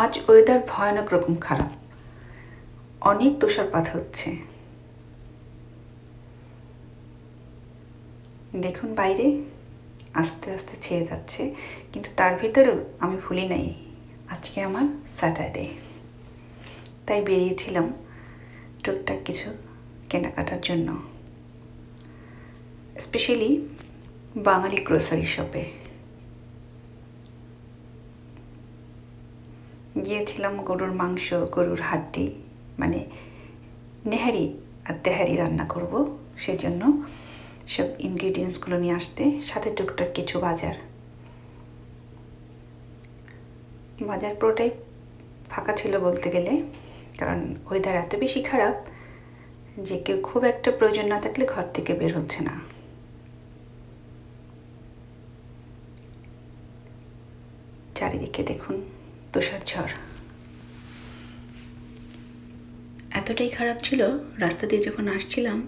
আজ ওয়েদার ভয়ানক রকম খারাপ। অনেক তুষারপাত হচ্ছে। দেখুন বাইরে, আস্তে আস্তে ছেয়ে যাচ্ছে, কিন্তু তার ভিতরেও আমি ভুলি নাই, আজকে আমার স্যাটারডে তাই বেরিয়েছিলাম টুকটাক কিছু কেনাকাটার জন্য। স্পেশালি বাঙালি গ্রোসারি শপে গিয়েছিলাম গরুর মাংস, গরুর হাড্ডি মানে নেহারি আর তেহারি রান্না করব। সেজন্য সব ইনগ্রিডিয়েন্টসগুলো নিয়ে আসতে, সাথে টুকটাক কিছু বাজার। বাজার পুরোটাই ফাঁকা ছিল বলতে গেলে, কারণ ওয়েদার এত বেশি খারাপ যে কেউ খুব একটা প্রয়োজন না থাকলে ঘর থেকে বের হচ্ছে না। চারিদিকে দেখুন। তুষার ঝড়। এতটাই খারাপ ছিল, রাস্তা দিয়ে যখন আসছিলাম,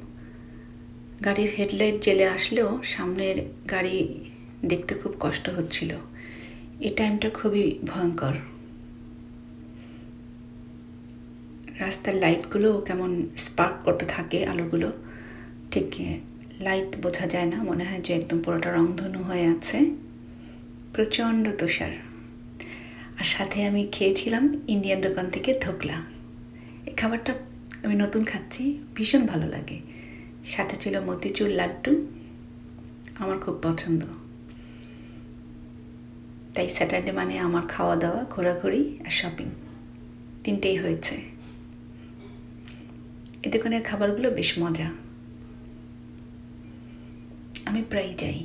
গাড়ির হেডলাইট জেলে আসলেও সামনের গাড়ি দেখতে খুব কষ্ট হচ্ছিল। এই টাইমটা খুবই ভয়ঙ্কর। রাস্তার লাইটগুলো কেমন স্পার্ক করতে থাকে আলোগুলো, ঠিক লাইট বোঝা যায় না, মনে হয় যে একদম পুরোটা রংধনু হয়ে আছে। প্রচণ্ড তুষার। আর সাথে আমি খেয়েছিলাম ইন্ডিয়ান দোকান থেকে ধোকলা। এই খাবারটা আমি নতুন খাচ্ছি, ভীষণ ভালো লাগে। সাথে ছিল মতিচুর লাড্ডু, আমার খুব পছন্দ। তাই স্যাটারডে মানে আমার খাওয়া দাওয়া ঘোরাঘুরি আর শপিং, তিনটেই হয়েছে। এ দোকানের খাবারগুলো বেশ মজা। আমি প্রায় যাই।